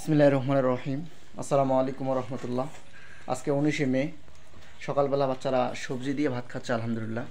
বিসমিল্লাহ রহমান রহিম। আসসালামু আলাইকুম রহমতুল্লাহ। আজকে উনিশে মে, সকালবেলা বাচ্চারা সবজি দিয়ে ভাত খাচ্ছে, আলহামদুলিল্লাহ।